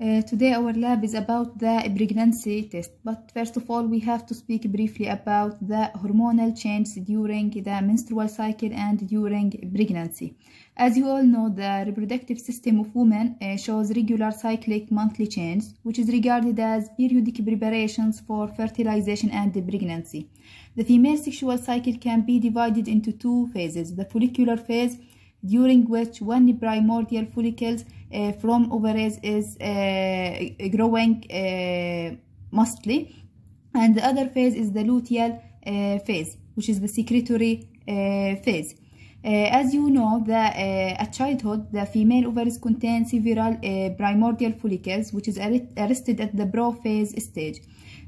Uh, today our lab is about the pregnancy test but first of all we have to speak briefly about the hormonal change during the menstrual cycle and during pregnancy. As you all know the reproductive system of women uh, shows regular cyclic monthly change which is regarded as periodic preparations for fertilization and pregnancy. The female sexual cycle can be divided into two phases the follicular phase during which one primordial follicles from ovaries is uh, growing uh, mostly. And the other phase is the luteal uh, phase which is the secretory uh, phase. Uh, as you know the, at childhood the female ovaries contain several primordial follicles which is arrested at the prophase stage.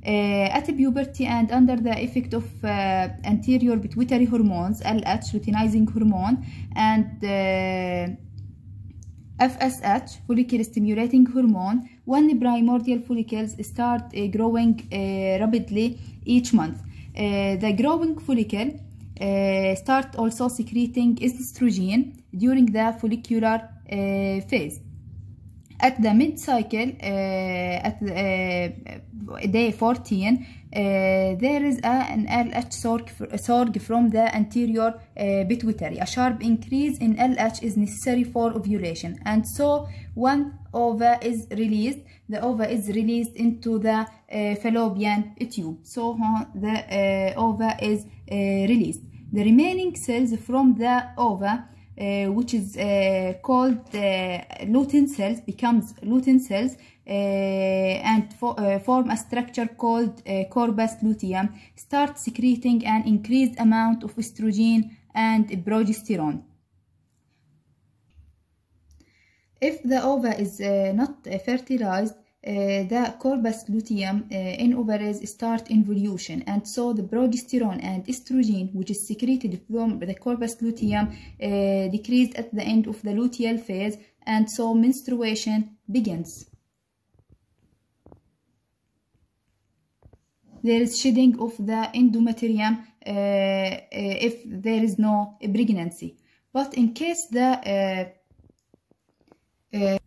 Uh, at puberty and under the effect of uh, anterior pituitary hormones LH luteinizing hormone and uh, FSH follicle stimulating hormone when primordial follicles start growing rapidly each month the growing follicle uh, start also secreting estrogen during the follicular uh, phase. At the mid-cycle, uh, at uh, day 14, uh, there is a, an LH surge from the anterior pituitary. A sharp increase in LH is necessary for ovulation. And so when ova is released, the ova is released into the fallopian tube. So the ova is released. The remaining cells from the ova uh, which is uh, called uh, lutein cells becomes lutein cells uh, and fo uh, form a structure called uh, corpus luteum start secreting an increased amount of estrogen and progesterone if the ova is not fertilized uh, the corpus luteum uh, in ovaries start involution and so the progesterone and estrogen which is secreted from the corpus luteum uh, decreased at the end of the luteal phase and so menstruation begins. There is shedding of the endometrium if there is no pregnancy. But in case the uh,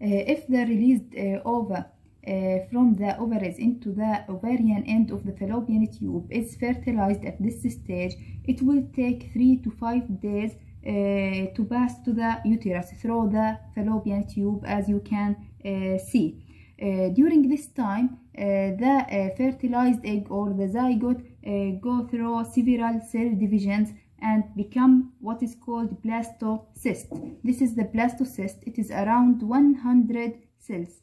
if the released uh, ova uh, from the ovaries into the ovarian end of the fallopian tube is fertilized at this stage, it will take 3 to 5 days uh, to pass to the uterus through the fallopian tube as you can uh, see. Uh, during this time, the fertilized egg or the zygote go through several cell divisions and become what is called blastocyst. This is the blastocyst. It is around 100 cells.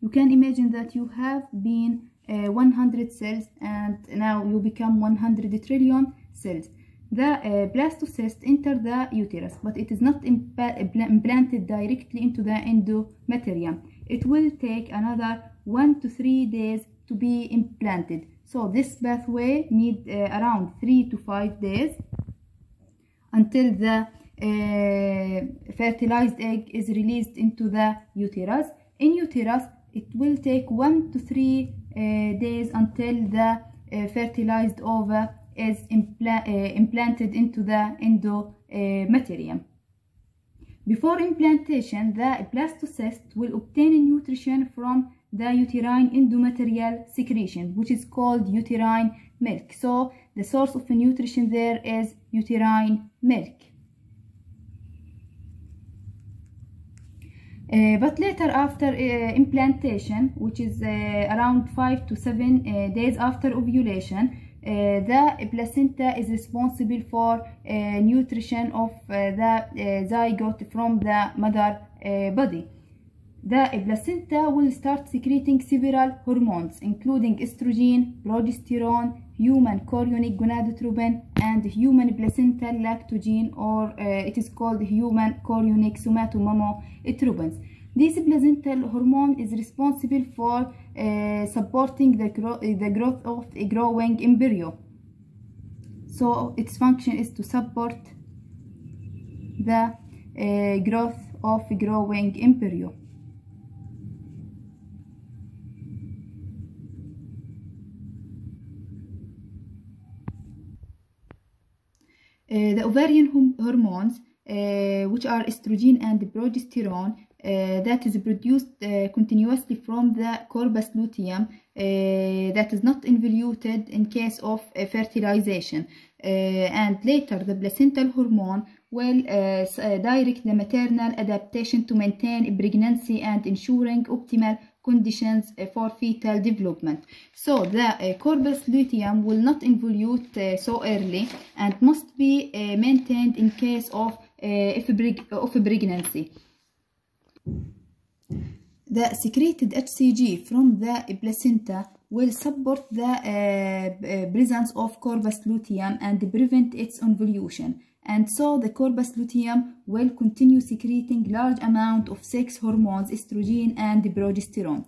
You can imagine that you have been uh, 100 cells and now you become 100 trillion cells. The uh, blastocyst enter the uterus, but it is not implanted directly into the endometrium. It will take another 1 to 3 days to be implanted. So this pathway need uh, around 3 to 5 days until the uh, fertilized egg is released into the uterus. In uterus, it will take 1 to 3 uh, days until the uh, fertilized ova is impla uh, implanted into the endometrium. Before implantation, the blastocyst will obtain nutrition from the uterine endometrial secretion which is called uterine milk. So the source of nutrition there is uterine milk. Uh, but later after uh, implantation which is uh, around 5 to 7 uh, days after ovulation the placenta is responsible for uh, nutrition of the zygote from the mother body the placenta will start secreting several hormones including estrogen, progesterone, human chorionic gonadotropin and human placental lactogen or uh, it is called human chorionic somatomamotropins. This placental hormone is responsible for uh, supporting the, gro the growth of a growing embryo. So its function is to support the uh, growth of a growing embryo. Uh, the ovarian hormones which are estrogen and progesterone Uh, that is produced uh, continuously from the corpus luteum uh, that is not involuted in case of fertilization and later the placental hormone will direct the maternal adaptation to maintain pregnancy and ensuring optimal conditions for fetal development. So the uh, corpus luteum will not involute uh, so early and must be uh, maintained in case of, if of pregnancy. The secreted HCG from the placenta will support the presence of corpus luteum and prevent its involution and so the corpus luteum will continue secreting large amount of sex hormones estrogen and progesterone.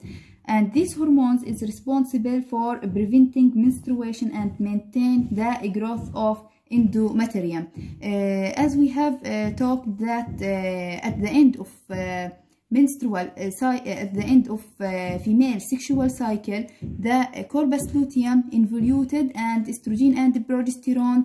And these hormones is responsible for preventing menstruation and maintain the growth of endometrium. Uh, as we have uh, talked that uh, at the end of menstrual uh, uh, at the end of uh, female sexual cycle the corpus luteum involuted and estrogen and progesterone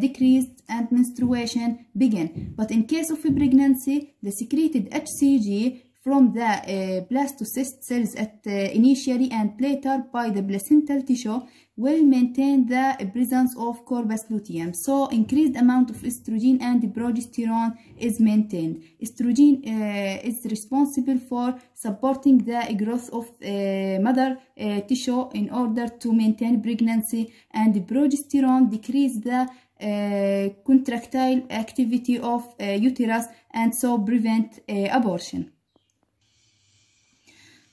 decreased and menstruation began but in case of pregnancy the secreted HCG from the uh, blastocyst cells at uh, initially and later by the placental tissue will maintain the presence of corpus luteum. So increased amount of estrogen and progesterone is maintained. Estrogen uh, is responsible for supporting the growth of mother tissue in order to maintain pregnancy and progesterone decrease the uh, contractile activity of uh, uterus and so prevent uh, abortion.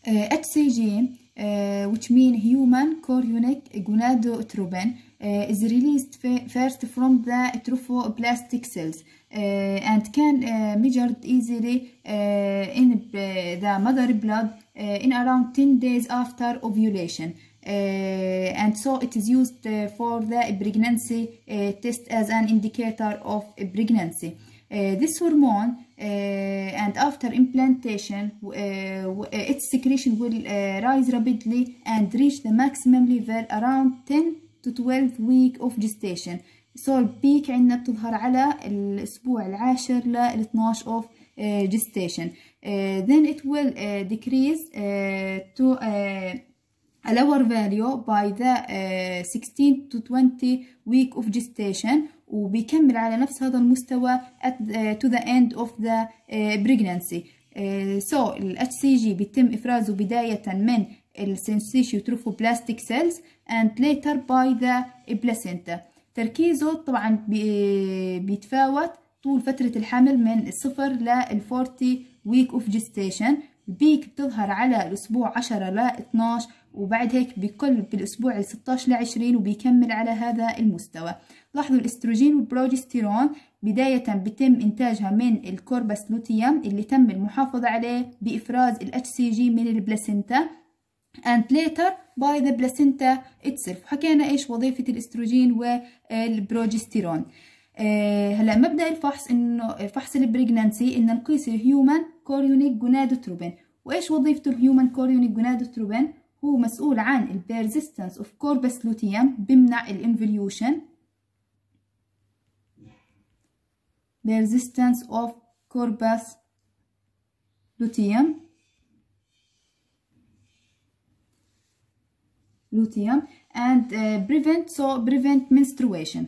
HCG uh, which means human chorionic gonadotropin uh, is released first from the trophoblastic cells uh, and can measured easily in the mother blood in around 10 days after ovulation. Uh, and so it is used uh, for the pregnancy uh, test as an indicator of pregnancy. this hormone and after implantation its secretion will rise rapidly and reach the maximum level around 10 to 12 week of gestation so البيك عندنا بتظهر على الأسبوع العاشر لل 12 of uh, gestation uh, then it will uh, decrease to a lower value by the 16 to 20 week of gestation وبيكمل على نفس هذا المستوى at the, to the end of the uh, pregnancy. uh, so ال HCG بيتم إفرازه بداية من ال syncytial trophoblastic cells and later by the placenta. تركيزه طبعا بي بيتفاوت طول فترة الحمل من الصفر لل 40 week of gestation. ال peak بتظهر على الأسبوع 10 ل 12 وبعد هيك بقل بالأسبوع ال 16 ل 20 وبيكمل على هذا المستوى. لاحظوا الاستروجين والبروجستيرون بداية بتم إنتاجها من ال corpus luteum اللي تم المحافظة عليه بإفراز ال HCG من ال placenta and later by the placenta itself. حكينا إيش وظيفة الاستروجين والبروجستيرون. آه هلا مبدأ الفحص إنه فحص ال pregnancy ان نقيس ال human chorionic gonadotropin وإيش وظيفته ال human chorionic gonadotropin هو مسؤول عن ال persistence of corpus luteum بمنع ال involution persistence of corpus luteum luteum and uh, prevent so prevent menstruation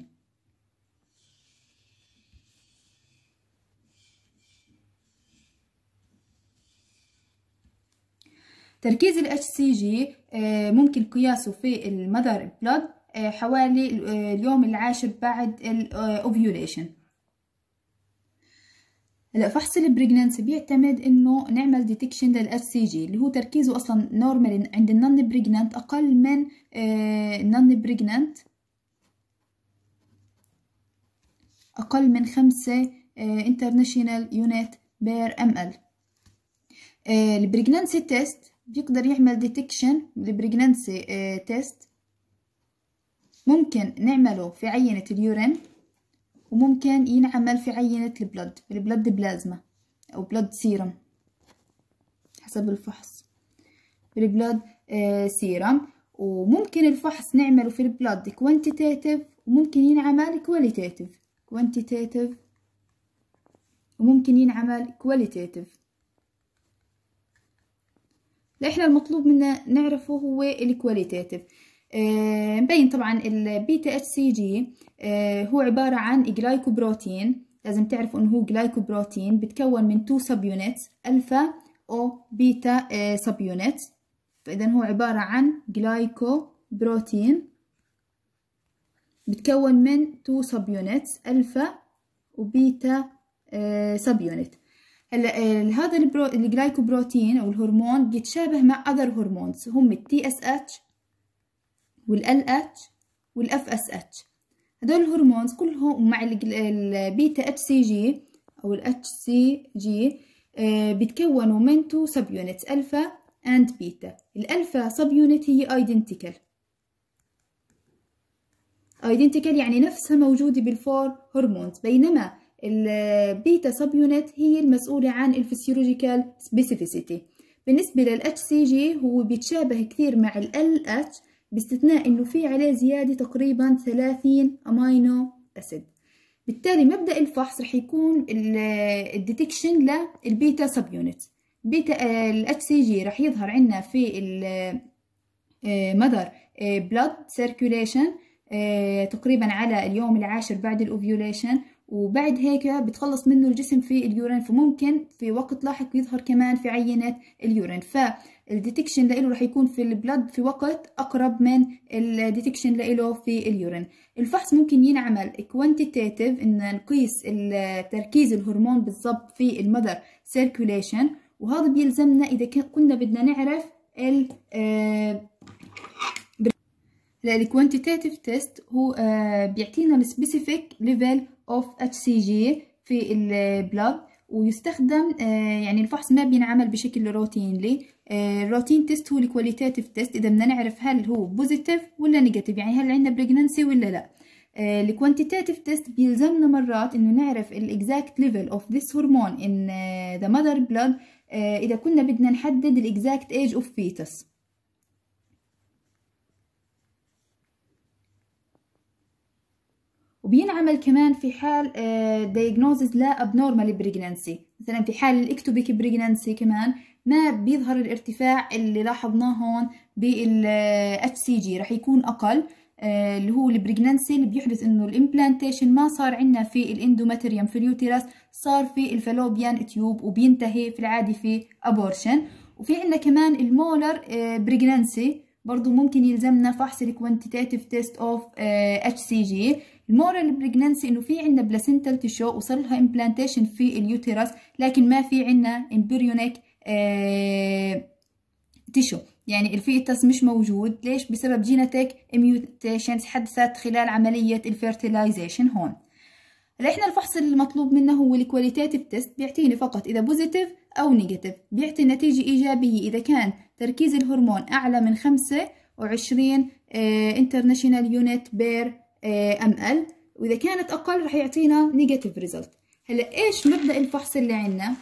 تركيز ال HCG ممكن قياسه في المذر بلاد حوالي اليوم العاشر بعد ال ovulation هلا فحص ال pregnancy بيعتمد إنه نعمل detection لل HCG اللي هو تركيزه أصلا normally عند ال non-pregnant أقل من ال non-pregnant أقل من خمسة international unit per mL ال pregnancy test بيقدر يعمل detection لل pregnancy test ممكن نعمله في عينة ال urine. وممكن ينعمل في عينة ال blood ال blood plasma أو blood serum حسب الفحص. ال blood serum وممكن الفحص نعمله في ال blood quantitative وممكن ينعمل qualitative quantitative وممكن ينعمل qualitative إحنا المطلوب منا نعرفه هو ال qualitative آه، مبين طبعا ال beta HCG هو عبارة عن glycoprotein لازم تعرفوا إنه هو glycoprotein بتكون من two subunits alpha أو beta subunits فاذا هو عبارة عن glycoprotein بتكون من two subunits alpha و beta subunit هلا هذا البرو... ال glycoprotein أو الهرمون بيتشابه مع other hormones هم ال TSH وال LH وال FSH هدول ال hormones كلهم مع ال beta HCG أو ال HCG بيتكونوا من two subunits alpha and beta. ال alpha subunit هي identical identical يعني نفسها موجودة بال four hormones بينما ال beta subunit هي المسؤولة عن ال physiological specificity بالنسبة لل HCG هو بيتشابه كثير مع ال LH باستثناء إنه في عليه زيادة تقريبا 30 amino acid بالتالي مبدأ الفحص رح يكون ال detection لل beta subunit beta ال HCG رح يظهر عندنا في ال mother blood circulation تقريبا على اليوم العاشر بعد ال ovulation وبعد هيك بتخلص منه الجسم في ال urine فممكن في وقت لاحق يظهر كمان في عينة ال urine. فال detection لإله رح يكون في ال blood في وقت أقرب من ال detection لإله في ال urine. الفحص ممكن ينعمل quantitative إن نقيس تركيز الهرمون بالضبط في ال mother circulation وهذا بيلزمنا إذا كنا بدنا نعرف ال ال quantitative test هو بيعطينا ال specific level of HCG في ال blood ويستخدم يعني الفحص ما بينعمل بشكل routinely. ال routine test هو ال qualitative test إذا بدنا نعرف هل هو positive ولا negative يعني هل عندنا pregnancy ولا لا. ال quantitative test بيلزمنا مرات إنه نعرف ال exact level of this hormone in the mother blood إذا كنا بدنا نحدد ال exact age of fetus وبينعمل كمان في حال diagnosis ل abnormal pregnancy مثلا في حال ال ectopic pregnancy كمان ما بيظهر الارتفاع اللي لاحظناه هون بال HCG رح يكون أقل اللي هو ال pregnancy اللي بيحدث إنه ال implantation ما صار عندنا في ال endometrium في ال uterus صار في ال fallopian tube وبينتهي في العادي في abortion وفي عندنا كمان ال molar pregnancy برضو ممكن يلزمنا فحص ال quantitative test of HCG ال molar pregnancy إنه في عندنا placental tissue وصل لها implantation في ال uterus لكن ما في عندنا embryonic آه tissue يعني ال fetus مش موجود. ليش؟ بسبب genetic mutations حدثت خلال عملية ال fertilization هون. إحنا الفحص المطلوب منا هو ال qualitative test بيعطيني فقط إذا positive أو negative بيعطي نتيجة إيجابية. إذا كان تركيز الهرمون أعلى من خمسة وعشرين international unit per mL وإذا كانت أقل رح يعطينا negative result هلا إيش مبدأ الفحص اللي عندنا؟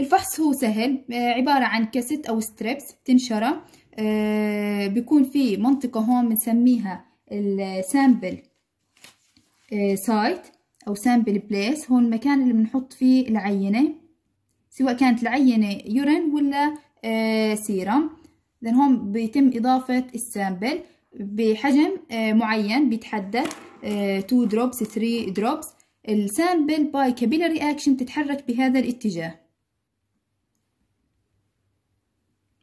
الفحص هو سهل. عبارة عن كاسيت أو strips بتنشرى بيكون في منطقة هون بنسميها ال sample site أو sample place هون المكان اللي بنحط فيه العينة. سواء كانت العينة urine ولا سيرم لأن هون بيتم إضافة ال sample بحجم معين بيتحدد 2 drops 3 drops ال sample by capillary action تتحرك بهذا الاتجاه.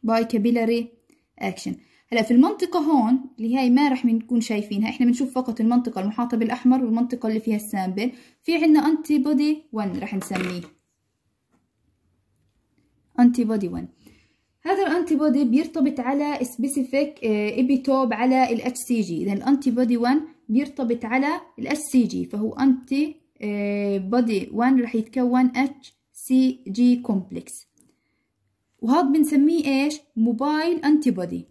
by capillary action هلا في المنطقة هون اللي هي ما رح نكون شايفينها إحنا بنشوف فقط المنطقة المحاطة بالاحمر والمنطقة اللي فيها ال sample. في عندنا antibody 1 رح نسميه. antibody 1 هذا ال antibody بيرتبط على specific epitope على ال HCG اذا ال antibody 1 بيرتبط على ال HCG فهو antibody 1 رح يتكون HCG complex وهذا بنسميه إيش؟ mobile antibody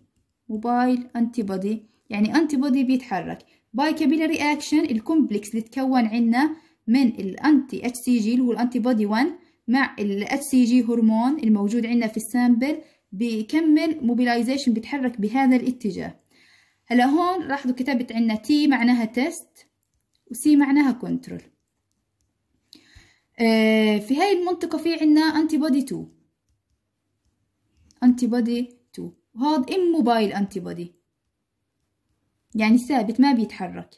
mobile antibody يعني antibody بيتحرك. by capillary action ال complex اللي تكون عندنا من ال anti HCG اللي هو ال antibody 1 مع ال HCG hormone الموجود عندنا في ال sample بيكمل mobilization بيتحرك بهذا الاتجاه. هلا هون لاحظوا كتبت عندنا T معناها test و C معناها control آه في هاي المنطقة في عنا antibody 2 antibody 2 وهذا immobile antibody يعني ثابت ما بيتحرك.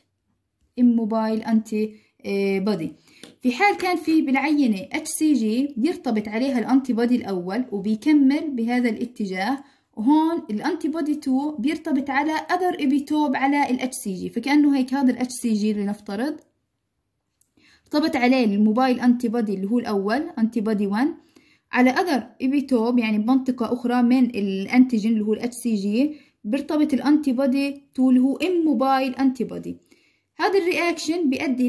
immobile antibody في حال كان في بالعينة HCG بيرتبط عليها ال antibody الأول وبيكمل بهذا الاتجاه وهون ال antibody 2 بيرتبط على other epitope على CG فكأنه هيك هذا CG لنفترض ارتبط عليه ال mobile antibody اللي هو الأول antibody 1 على other epitope يعني بمنطقة أخرى من ال antigen اللي هو CG بيرتبط ال antibody 2 اللي هو immobile antibody هذا ال reaction بيؤدي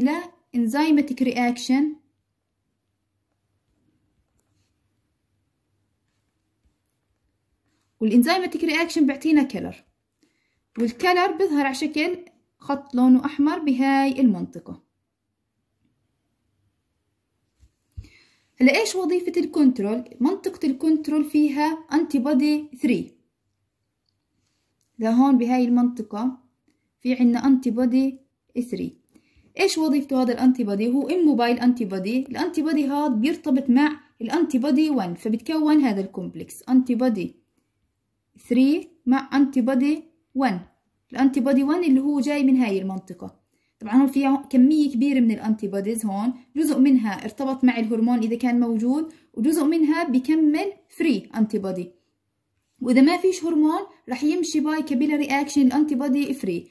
enzymatic reaction. وال enzymatic reaction بيعطينا color وال color بيظهر على شكل خط لونه أحمر بهاي المنطقة. هلا إيش وظيفة ال control منطقة ال control فيها antibody 3 لهون بهاي المنطقة في عنا antibody 3 إيش وظيفته هذا ال antibody هو immobile antibody ال antibody هذا بيرتبط مع ال antibody 1 فبتكون هذا ال complex. antibody 3 مع antibody 1 ال antibody 1 اللي هو جاي من هاي المنطقة. طبعا هون في كمية كبيرة من ال antibodies هون. جزء منها ارتبط مع الهرمون إذا كان موجود وجزء منها بكمل free antibody وإذا ما فيش هرمون رح يمشي by capillary action ال antibody free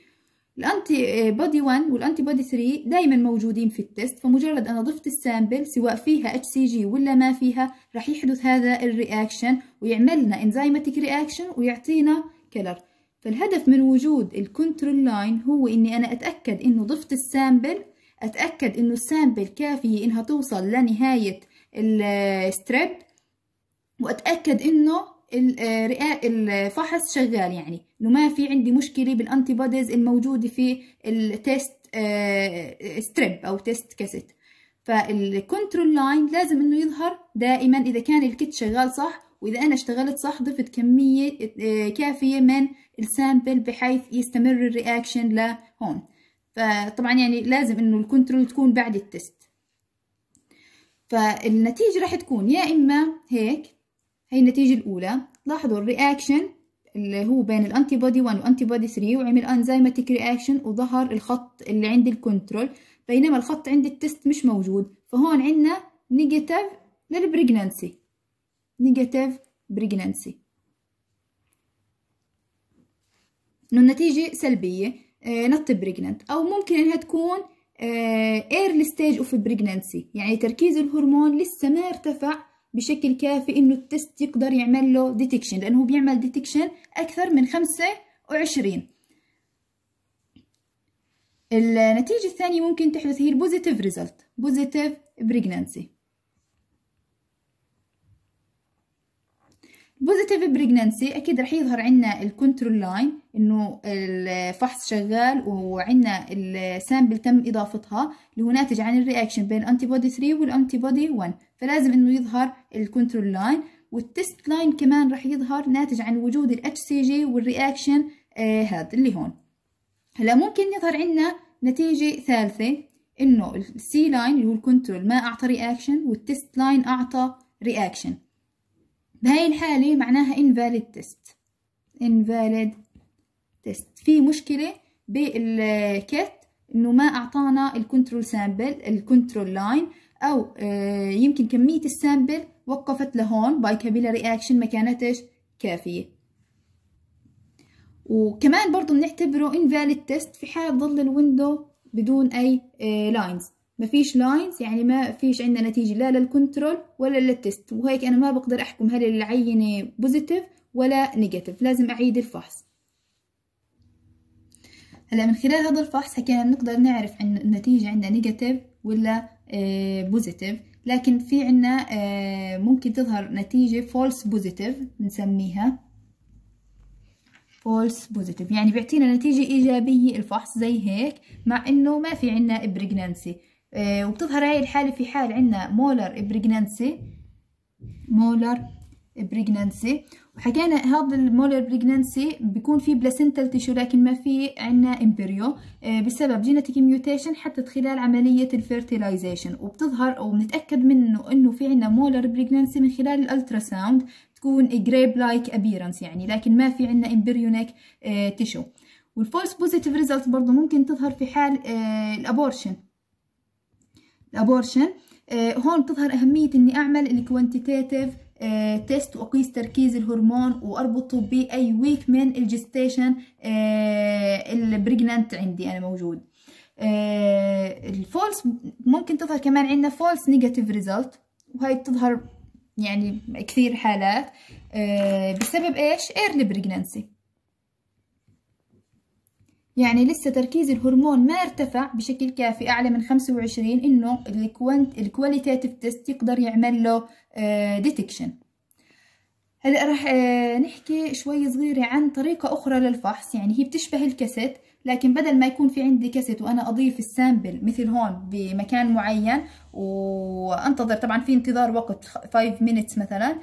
ال antibody 1 وال antibody 3 دائما موجودين في ال test فمجرد أنا ضفت ال sample سواء فيها HCG ولا ما فيها راح يحدث هذا ال reaction ويعمل لنا enzymatic reaction ويعطينا color فالهدف من وجود ال control line هو إني أنا أتأكد إنه ضفت ال sample أتأكد إنه ال sample كافية إنها توصل لنهاية ال strip وأتأكد إنه آه، الفحص شغال يعني. إنه ما في عندي مشكلة بال antibodies الموجودة في ال test strip آه، أو test cassette فال control line لازم إنه يظهر دائما إذا كان ال kit شغال صح وإذا أنا اشتغلت صح ضفت كمية آه، كافية من ال sample بحيث يستمر ال reaction لهون فطبعا يعني لازم إنه ال control تكون بعد ال test فالنتيجة راح تكون يا إما هيك هي النتيجة الأولى؟ لاحظوا ال reaction اللي هو بين ال antibody 1 وال antibody 3 وعمل enzymatic reaction وظهر الخط اللي عند ال control بينما الخط عند ال test مش موجود. فهون عندنا negative لل pregnancy negative pregnancy إنه النتيجة سلبية. not آه pregnant أو ممكن إنها تكون early stage of pregnancy يعني تركيز الهرمون لسه ما ارتفع. بشكل كافي إنه ال test يقدر يعمل له detection لأنه بيعمل detection أكثر من 25 النتيجة الثانية ممكن تحدث هي ال positive result positive pregnancy positive pregnancy أكيد رح يظهر عندنا ال control line إنه الفحص شغال وعندنا ال sample تم إضافتها اللي هو ناتج عن ال reaction بين ال antibody 3 وال antibody 1 فلازم إنه يظهر ال control line وال test line كمان رح يظهر ناتج عن وجود ال HCG وال reaction هذا اللي هون. هلا ممكن يظهر عندنا نتيجة ثالثة إنه ال C line اللي هو ال control ما أعطى reaction وال test line أعطى reaction بهاي الحالة معناها invalid test. Invalid test. في مشكلة بال kit إنه ما أعطانا ال control sample ال control line أو آه، يمكن كمية ال sample وقفت لهون by capillary action ما كانتش كافية. وكمان برضو بنعتبره invalid test في حال ظل ال window بدون أي lines آه، ما فيش lines يعني ما فيش عندنا نتيجة لا لل control ولا لل test وهيك أنا ما بقدر أحكم هل العينة positive ولا negative لازم أعيد الفحص. هلا من خلال هذا الفحص حكينا بنقدر نعرف عن النتيجة عندنا negative ولا positive آه، لكن في عنا آه، ممكن تظهر نتيجة false positive بنسميها false positive يعني بيعطينا نتيجة إيجابية الفحص زي هيك مع إنه ما في عنا pregnancy وبتظهر هاي الحالة في حال عندنا molar pregnancy molar pregnancy وحكينا هذا ال molar pregnancy بيكون في placental tissue لكن ما في عنا embryo بسبب genetic mutation حتى خلال عملية ال fertilization وبتظهر وبنتأكد منه إنه في عنا molar pregnancy من خلال ال ultrasound تكون grape like appearance يعني لكن ما في عنا embryonic tissue وال false positive result برضه ممكن تظهر في حال ال abortion. ال abortion هون بتظهر أهمية إني أعمل ال quantitative test واقيس تركيز الهرمون وأربطه by week من ال gestation ال pregnant عندي أنا موجود. ال false ممكن تظهر كمان عندنا false negative result وهي بتظهر يعني كثير حالات. بسبب إيش؟ early pregnancy يعني لسه تركيز الهرمون ما ارتفع بشكل كافي أعلى من 25 إنه ال qualitative test يقدر يعمل له detection هلا راح نحكي شوي صغيرة عن طريقة أخرى للفحص يعني هي بتشبه الكاسيت لكن بدل ما يكون في عندي كاسيت وأنا أضيف ال sample مثل هون بمكان معين وأنتظر طبعا في انتظار وقت 5 minutes مثلا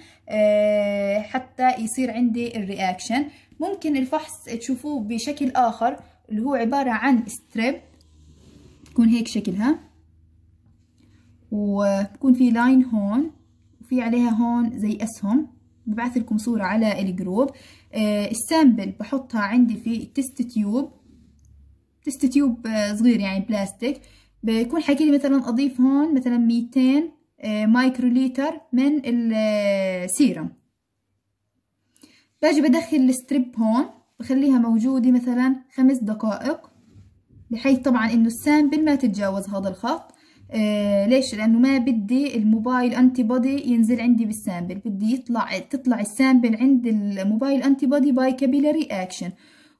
حتى يصير عندي ال reaction ممكن الفحص تشوفوه بشكل آخر اللي هو عبارة عن strip تكون هيك شكلها. وبكون في line هون وفي عليها هون زي أسهم. ببعث لكم صورة على الجروب. آه ال sample بحطها عندي في test tube test tube آه صغير يعني بلاستيك بيكون حكي لي مثلا أضيف هون مثلا 200 آه microliter من السيرم باجي بدخل ال strip هون. بخليها موجودة مثلا خمس دقائق بحيث طبعا إنه ال sample ما تتجاوز هذا الخط. آه ليش؟ لأنه ما بدي ال mobile antibody ينزل عندي بال sample. بدي يطلع تطلع ال sample عند ال mobile antibody by capillary action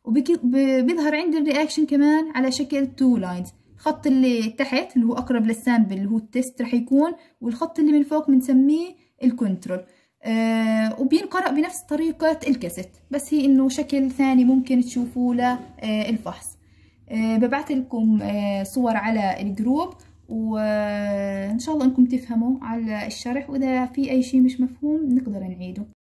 وبيظهر عندي ال reaction كمان على شكل two lines الخط اللي تحت اللي هو أقرب لل sample اللي هو ال test رح يكون والخط اللي من فوق بنسميه ال control. آه وبينقرأ بنفس طريقة الكاسيت. بس هي إنه شكل ثاني ممكن تشوفوه للفحص آه ببعث لكم آه صور على ال group وان شاء الله إنكم تفهموا على الشرح. وإذا في أي شيء مش مفهوم نقدر نعيده.